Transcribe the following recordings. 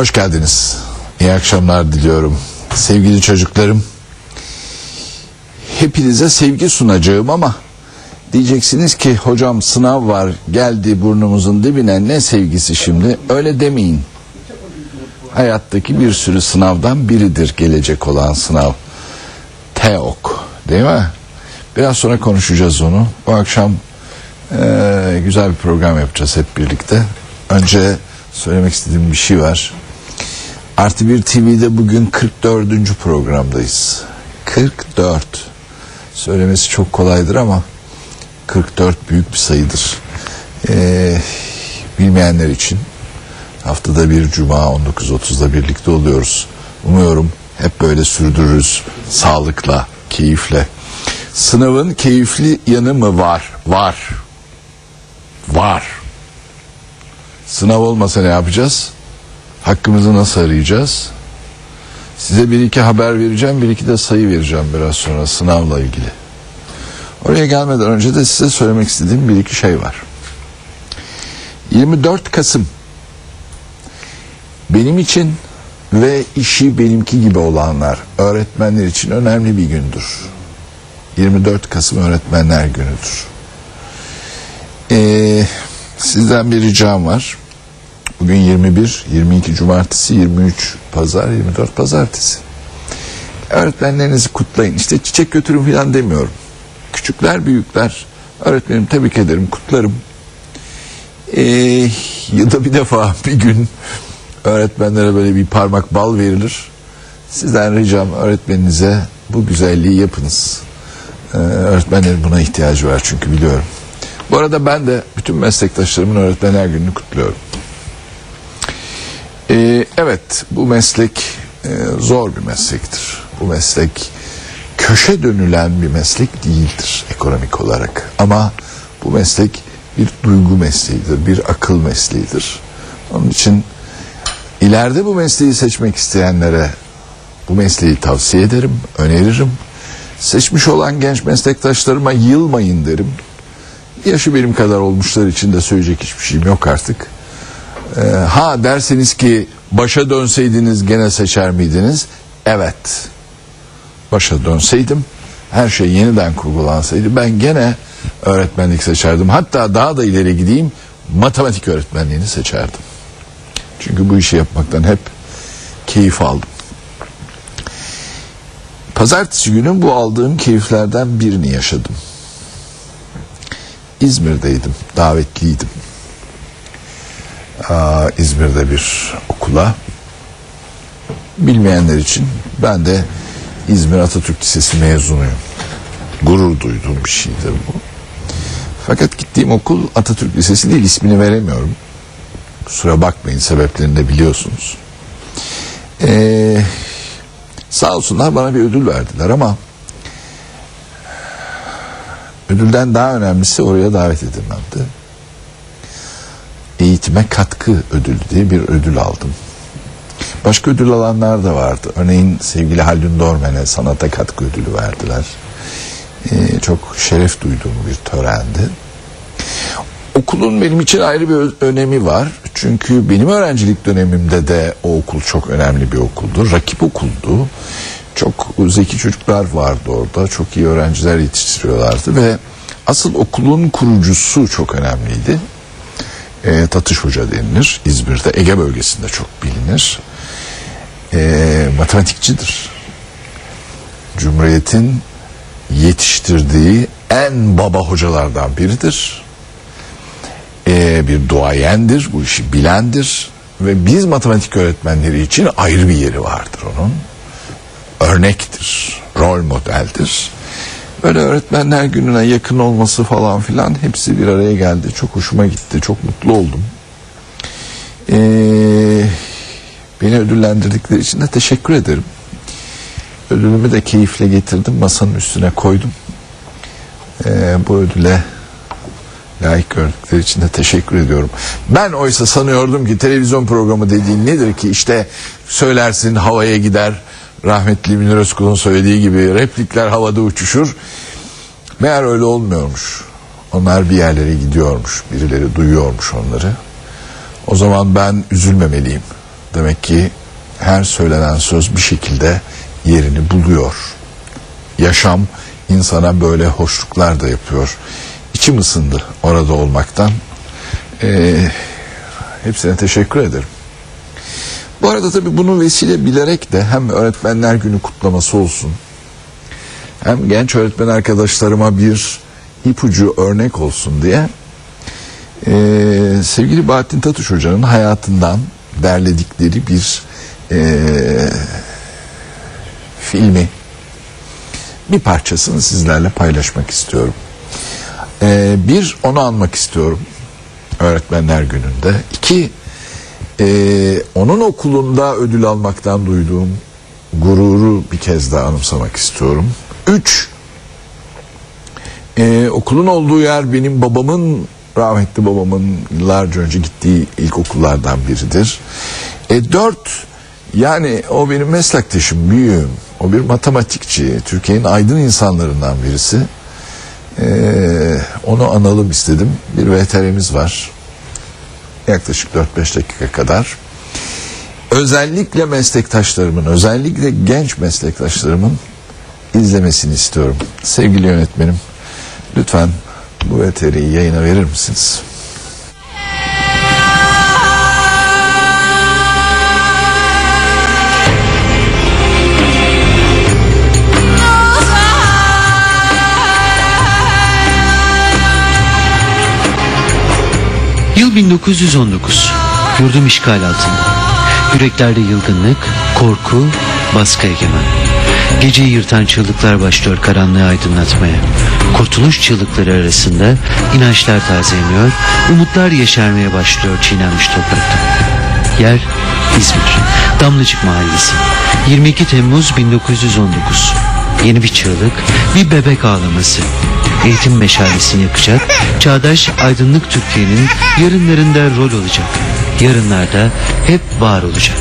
Hoş geldiniz. İyi akşamlar diliyorum. Sevgili çocuklarım. Hepinize sevgi sunacağım ama diyeceksiniz ki hocam sınav var geldi burnumuzun dibine ne sevgisi şimdi öyle demeyin. Hayattaki bir sürü sınavdan biridir gelecek olan sınav. TEOK değil mi? Biraz sonra konuşacağız onu. Bu akşam eee, güzel bir program yapacağız hep birlikte. Önce söylemek istediğim bir şey var. Artı bir TV'de bugün 44. programdayız. 44. Söylemesi çok kolaydır ama 44 büyük bir sayıdır. Ee, bilmeyenler için haftada bir cuma 19.30'da birlikte oluyoruz. Umuyorum hep böyle sürdürürüz sağlıkla, keyifle. Sınavın keyifli yanı mı var? Var. Var. Sınav olmasa ne yapacağız? Hakkımızı nasıl arayacağız? Size bir iki haber vereceğim, bir iki de sayı vereceğim biraz sonra sınavla ilgili. Oraya gelmeden önce de size söylemek istediğim bir iki şey var. 24 Kasım benim için ve işi benimki gibi olanlar, öğretmenler için önemli bir gündür. 24 Kasım Öğretmenler Günü'dür. Ee, sizden bir ricam var. Bugün 21, 22 Cumartesi, 23 Pazar, 24 Pazartesi. Öğretmenlerinizi kutlayın. İşte çiçek götürün falan demiyorum. Küçükler, büyükler. Öğretmenim tebrik ederim, kutlarım. Ee, yılda bir defa bir gün öğretmenlere böyle bir parmak bal verilir. Sizden ricam öğretmeninize bu güzelliği yapınız. Ee, öğretmenlerin buna ihtiyacı var çünkü biliyorum. Bu arada ben de bütün meslektaşlarımın öğretmenler gününü kutluyorum. Evet bu meslek e, zor bir meslektir. Bu meslek köşe dönülen bir meslek değildir ekonomik olarak. Ama bu meslek bir duygu mesleğidir, bir akıl mesleğidir. Onun için ileride bu mesleği seçmek isteyenlere bu mesleği tavsiye ederim, öneririm. Seçmiş olan genç meslektaşlarıma yılmayın derim. Yaşı benim kadar olmuşlar için de söyleyecek hiçbir şeyim yok artık. Ee, ha derseniz ki başa dönseydiniz gene seçer miydiniz? Evet. Başa dönseydim her şey yeniden kurgulansaydı ben gene öğretmenlik seçerdim. Hatta daha da ileri gideyim matematik öğretmenliğini seçerdim. Çünkü bu işi yapmaktan hep keyif aldım. Pazartesi günü bu aldığım keyiflerden birini yaşadım. İzmir'deydim, davetliydim. Aa, İzmir'de bir okula. Bilmeyenler için ben de İzmir Atatürk Lisesi mezunuyum. Gurur duyduğum bir şeydir bu. Fakat gittiğim okul Atatürk Lisesi değil ismini veremiyorum. Kusura bakmayın sebeplerini de biliyorsunuz. Ee, sağ olsunlar bana bir ödül verdiler ama ödülden daha önemlisi oraya davet edilmemdi eğitime katkı ödülü diye bir ödül aldım. Başka ödül alanlar da vardı. Örneğin sevgili Haldun Dormen'e sanata katkı ödülü verdiler. Ee, çok şeref duyduğum bir törendi. Okulun benim için ayrı bir önemi var. Çünkü benim öğrencilik dönemimde de o okul çok önemli bir okuldu. Rakip okuldu. Çok zeki çocuklar vardı orada. Çok iyi öğrenciler yetiştiriyorlardı ve asıl okulun kurucusu çok önemliydi e, Tatış Hoca denilir. İzmir'de Ege bölgesinde çok bilinir. E, matematikçidir. Cumhuriyet'in yetiştirdiği en baba hocalardan biridir. E, bir duayendir, bu işi bilendir. Ve biz matematik öğretmenleri için ayrı bir yeri vardır onun. Örnektir, rol modeldir. Böyle öğretmenler gününe yakın olması falan filan hepsi bir araya geldi. Çok hoşuma gitti. Çok mutlu oldum. Ee, beni ödüllendirdikleri için de teşekkür ederim. Ödülümü de keyifle getirdim. Masanın üstüne koydum. Ee, bu ödüle layık gördükleri için de teşekkür ediyorum. Ben oysa sanıyordum ki televizyon programı dediğin nedir ki işte söylersin havaya gider rahmetli Münir Özkul'un söylediği gibi replikler havada uçuşur. Meğer öyle olmuyormuş. Onlar bir yerlere gidiyormuş. Birileri duyuyormuş onları. O zaman ben üzülmemeliyim. demek ki her söylenen söz bir şekilde yerini buluyor. Yaşam insana böyle hoşluklar da yapıyor. İçim ısındı orada olmaktan. Ee, hepsine teşekkür ederim. Bu arada tabii bunu vesile bilerek de hem öğretmenler günü kutlaması olsun hem genç öğretmen arkadaşlarıma bir ipucu örnek olsun diye e, sevgili Bahattin Tatuş Hoca'nın hayatından derledikleri bir e, filmi bir parçasını sizlerle paylaşmak istiyorum. E, bir onu anmak istiyorum öğretmenler gününde. İki e, onun okulunda ödül almaktan duyduğum gururu bir kez daha anımsamak istiyorum. Üç e, okulun olduğu yer benim babamın rahmetli babamın yıllarca önce gittiği ilkokullardan biridir. E, dört yani o benim meslektaşım, büyüğüm. O bir matematikçi, Türkiye'nin aydın insanlarından birisi. Ee, onu analım istedim. Bir VTR'miz var. Yaklaşık 4-5 dakika kadar. Özellikle meslektaşlarımın, özellikle genç meslektaşlarımın izlemesini istiyorum. Sevgili yönetmenim, lütfen bu VTR'yi yayına verir misiniz? Yıl 1919. Yurdum işgal altında. Yüreklerde yılgınlık, korku, baskı egemen. Geceyi yırtan çığlıklar başlıyor karanlığı aydınlatmaya. Kurtuluş çığlıkları arasında inançlar tazeleniyor, umutlar yeşermeye başlıyor çiğnenmiş toprakta. Yer İzmir, Damlacık Mahallesi. 22 Temmuz 1919. Yeni bir çığlık, bir bebek ağlaması. Eğitim meşalesini yakacak, çağdaş aydınlık Türkiye'nin yarınlarında rol olacak. Yarınlarda hep var olacak.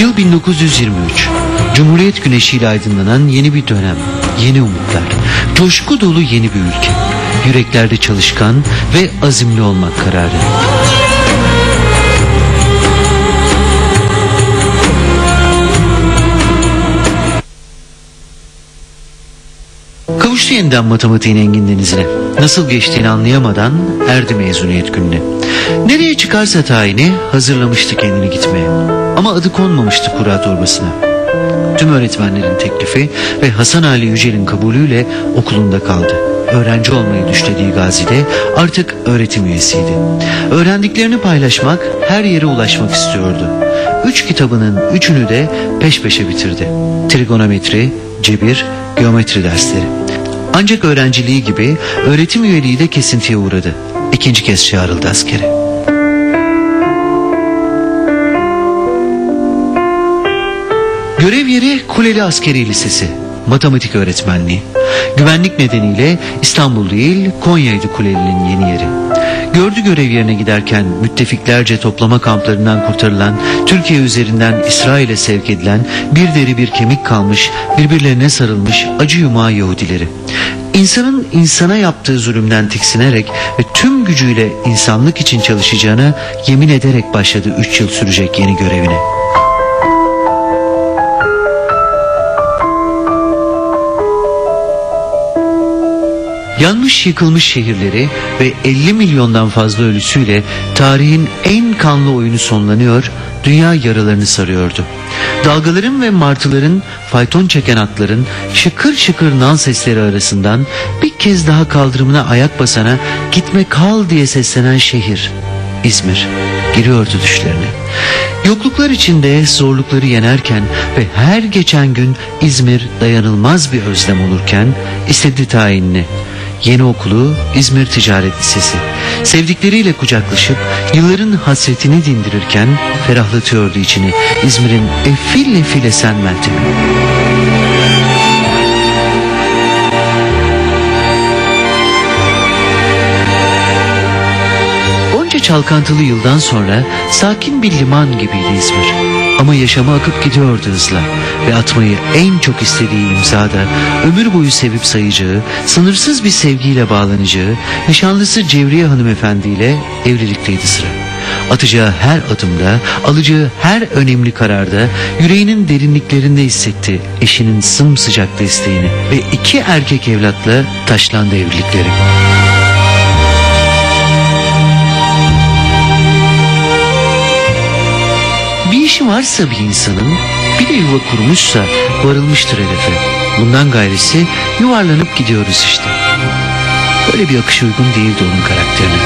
Yıl 1923. Cumhuriyet güneşiyle aydınlanan yeni bir dönem, yeni umutlar, coşku dolu yeni bir ülke. Yüreklerde çalışkan ve azimli olmak kararı. Kavuştu yeniden matematiğin engin denizine. Nasıl geçtiğini anlayamadan erdi mezuniyet gününe. Nereye çıkarsa tayini hazırlamıştı kendini gitmeye. Ama adı konmamıştı kura torbasına. Tüm öğretmenlerin teklifi ve Hasan Ali Yücel'in kabulüyle okulunda kaldı. Öğrenci olmayı düşlediği Gazi'de artık öğretim üyesiydi. Öğrendiklerini paylaşmak, her yere ulaşmak istiyordu. Üç kitabının üçünü de peş peşe bitirdi. Trigonometri, cebir, geometri dersleri. Ancak öğrenciliği gibi öğretim üyeliği de kesintiye uğradı. İkinci kez çağrıldı askere. Görev yeri Kuleli Askeri Lisesi. Matematik öğretmenliği. Güvenlik nedeniyle İstanbul değil Konya'ydı Kuleli'nin yeni yeri. Gördü görev yerine giderken müttefiklerce toplama kamplarından kurtarılan, Türkiye üzerinden İsrail'e sevk edilen bir deri bir kemik kalmış, birbirlerine sarılmış acı yumağı Yahudileri. İnsanın insana yaptığı zulümden tiksinerek ve tüm gücüyle insanlık için çalışacağına yemin ederek başladı 3 yıl sürecek yeni görevine. Yanmış yıkılmış şehirleri ve 50 milyondan fazla ölüsüyle tarihin en kanlı oyunu sonlanıyor, dünya yaralarını sarıyordu. Dalgaların ve martıların, fayton çeken atların, şıkır şıkır nal sesleri arasından bir kez daha kaldırımına ayak basana gitme kal diye seslenen şehir, İzmir, giriyordu düşlerine. Yokluklar içinde zorlukları yenerken ve her geçen gün İzmir dayanılmaz bir özlem olurken istedi tayinini. Yeni okulu İzmir Ticaret Lisesi. Sevdikleriyle kucaklaşıp yılların hasretini dindirirken ferahlatıyordu içini İzmir'in efil efil esen meltemi. Onca çalkantılı yıldan sonra sakin bir liman gibiydi İzmir. Ama yaşamı akıp gidiyordu hızla ve atmayı en çok istediği imzada ömür boyu sevip sayacağı, sınırsız bir sevgiyle bağlanacağı, nişanlısı Cevriye hanımefendiyle evlilikteydi sıra. Atacağı her adımda, alacağı her önemli kararda yüreğinin derinliklerinde hissetti eşinin sımsıcak desteğini ve iki erkek evlatla taşlandı evlilikleri. Bir işi varsa bir insanın bir de yuva kurmuşsa varılmıştır hedefe. Bundan gayrisi yuvarlanıp gidiyoruz işte. Böyle bir akış uygun değildi onun karakterine.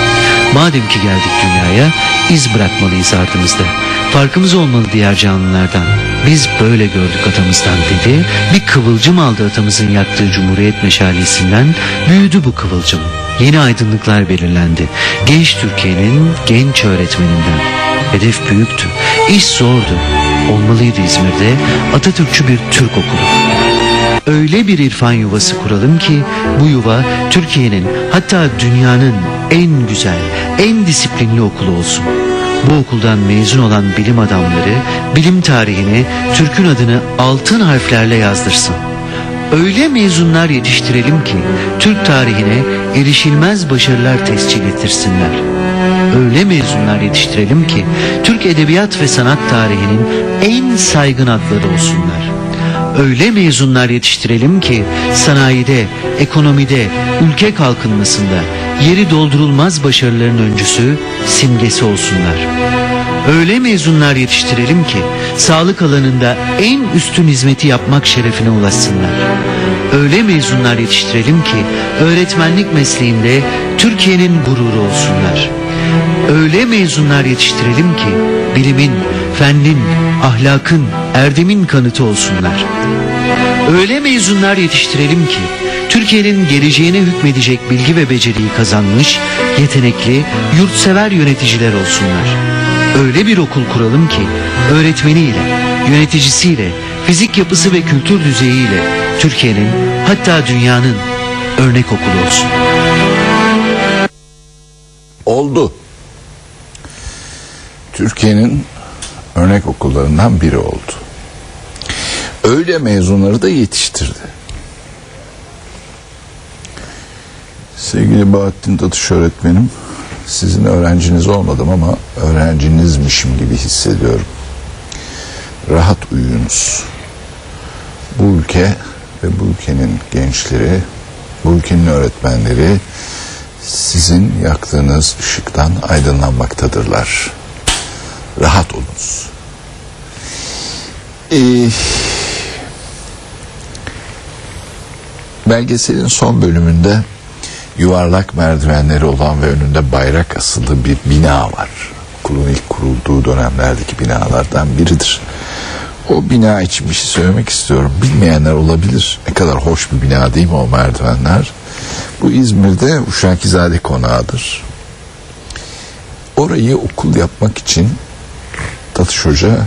Madem ki geldik dünyaya iz bırakmalıyız ardımızda. Farkımız olmalı diğer canlılardan. Biz böyle gördük atamızdan dedi. Bir kıvılcım aldı atamızın yaktığı cumhuriyet meşalesinden. Büyüdü bu kıvılcım. Yeni aydınlıklar belirlendi. Genç Türkiye'nin genç öğretmeninden. Hedef büyüktü. İş zordu. Olmalıydı İzmir'de Atatürkçü bir Türk okulu. Öyle bir irfan yuvası kuralım ki bu yuva Türkiye'nin hatta dünyanın en güzel, en disiplinli okulu olsun. Bu okuldan mezun olan bilim adamları bilim tarihine Türk'ün adını altın harflerle yazdırsın. Öyle mezunlar yetiştirelim ki Türk tarihine erişilmez başarılar tescil ettirsinler. Öyle mezunlar yetiştirelim ki Türk edebiyat ve sanat tarihinin en saygın adları olsunlar. Öyle mezunlar yetiştirelim ki sanayide, ekonomide, ülke kalkınmasında yeri doldurulmaz başarıların öncüsü, simgesi olsunlar. Öyle mezunlar yetiştirelim ki sağlık alanında en üstün hizmeti yapmak şerefine ulaşsınlar. Öyle mezunlar yetiştirelim ki öğretmenlik mesleğinde Türkiye'nin gururu olsunlar. Öyle mezunlar yetiştirelim ki bilimin, fennin, ahlakın, erdemin kanıtı olsunlar. Öyle mezunlar yetiştirelim ki Türkiye'nin geleceğine hükmedecek bilgi ve beceriyi kazanmış, yetenekli, yurtsever yöneticiler olsunlar. Öyle bir okul kuralım ki öğretmeniyle, yöneticisiyle, fizik yapısı ve kültür düzeyiyle Türkiye'nin hatta dünyanın örnek okulu olsun. Türkiye'nin örnek okullarından biri oldu. Öyle mezunları da yetiştirdi. Sevgili Bahattin Tatış öğretmenim, sizin öğrenciniz olmadım ama öğrencinizmişim gibi hissediyorum. Rahat uyuyunuz. Bu ülke ve bu ülkenin gençleri, bu ülkenin öğretmenleri sizin yaktığınız ışıktan aydınlanmaktadırlar. Rahat olunuz. Ee, belgeselin son bölümünde yuvarlak merdivenleri olan ve önünde bayrak asılı bir bina var. Okulun ilk kurulduğu dönemlerdeki binalardan biridir. O bina için bir şey söylemek istiyorum. Bilmeyenler olabilir. Ne kadar hoş bir bina değil mi o merdivenler? Bu İzmir'de Uşakizade konağıdır. Orayı okul yapmak için Tatış Hoca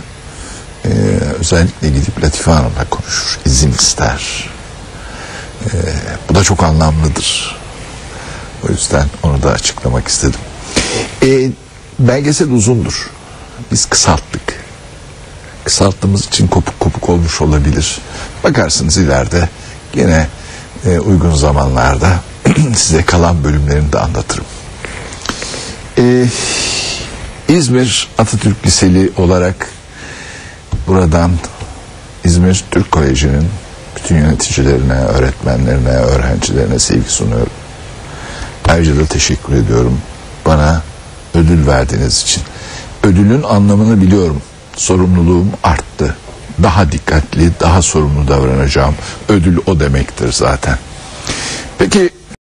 e, özellikle gidip Latife Hanım'la konuşur. izin ister. E, bu da çok anlamlıdır. O yüzden onu da açıklamak istedim. E, belgesel uzundur. Biz kısalttık. Kısalttığımız için kopuk kopuk olmuş olabilir. Bakarsınız ileride gene e, uygun zamanlarda size kalan bölümlerini de anlatırım. E, İzmir Atatürk Liseli olarak buradan İzmir Türk Koleji'nin bütün yöneticilerine, öğretmenlerine, öğrencilerine sevgi sunuyorum. Ayrıca da teşekkür ediyorum bana ödül verdiğiniz için. Ödülün anlamını biliyorum. Sorumluluğum arttı. Daha dikkatli, daha sorumlu davranacağım. Ödül o demektir zaten. Peki